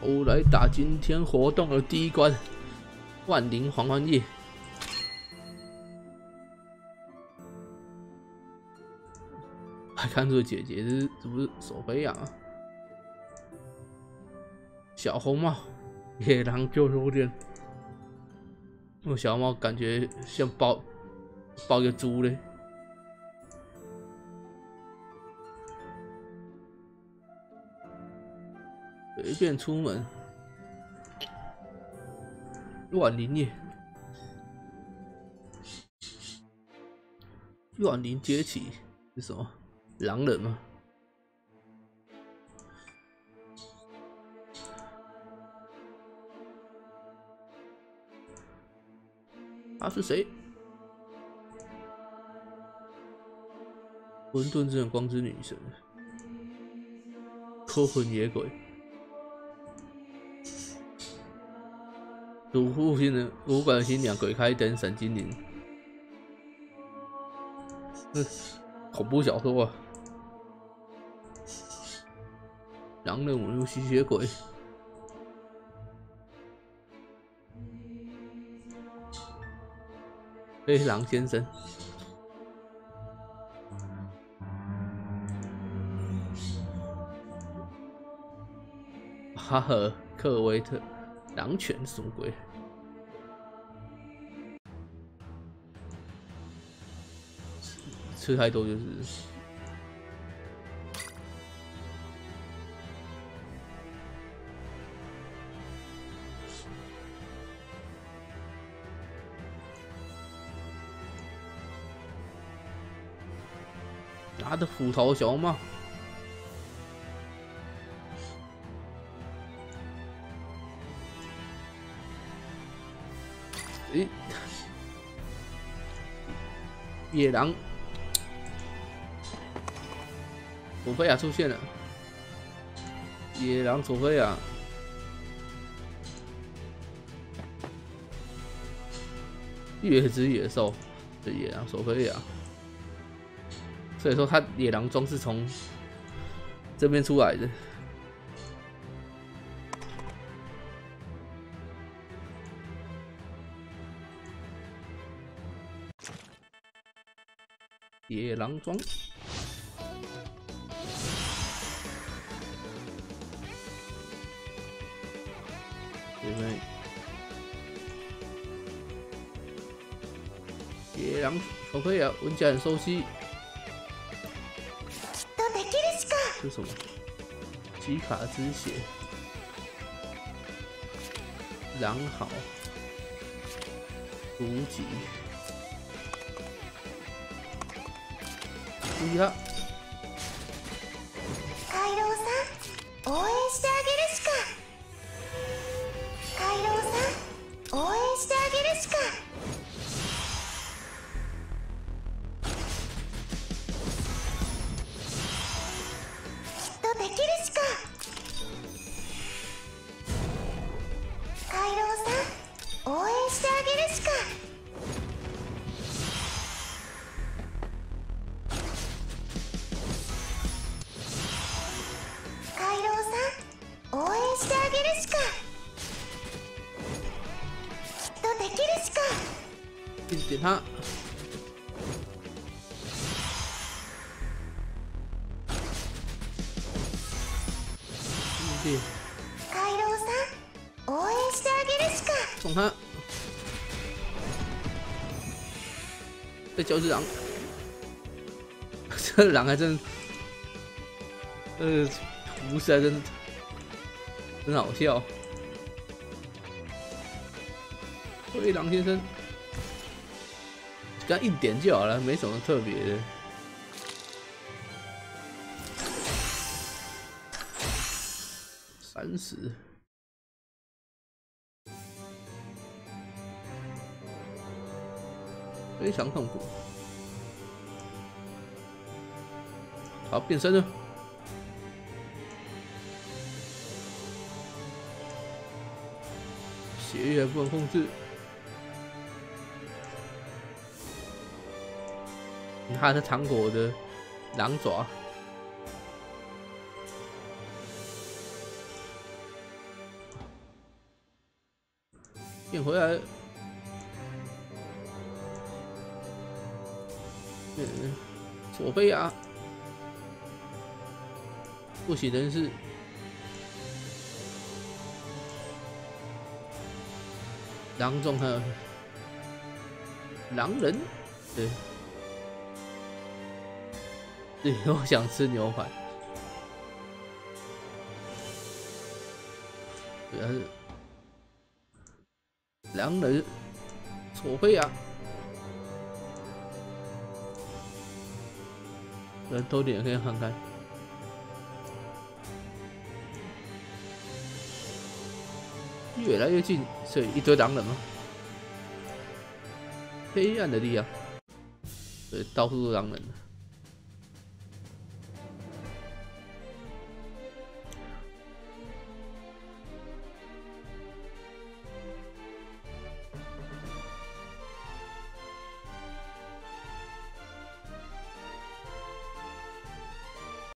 我来打今天活动的第一关——万灵黄昏夜。还看这姐姐是这不是索菲亚？小红帽，野狼救赎点。我小猫感觉像抱抱个猪嘞。便出门，乱林夜，乱林崛起是什么？狼人吗？他是谁？混沌之光之女神，偷魂野鬼。主妇新人，武馆新娘，鬼开灯，神精灵。恐怖小说啊！狼人文入吸血鬼。黑狼先生。哈赫克维特。狼犬什么鬼？吃太多就是拿的斧头熊吗？诶，野狼，索菲亚出现了。野狼索菲亚，月之野兽的野狼索菲亚，所以说他野狼装是从这边出来的。野狼装，对不对？野狼，OK 啊，闻起来很熟悉。是什么？奇卡之血，狼好，无极。いや。カイロウさん応援してあげるしか。点他。对，カイロウさん応援してあげるしか送他。这就是狼，这狼还真，呃，图实还真真好笑。灰狼先生， 刚一点就好了，没什么特别的。三十，非常痛苦。好，变身了。血液不能控制。他是糖果的狼爪。变回来。嗯，索菲亚，不省人事。狼中还有狼人，对，对，我想吃牛排。主要是狼人索菲亚，人多点可以看看。越来越近，所以一堆狼人吗？黑暗的力量，对，到处都狼人。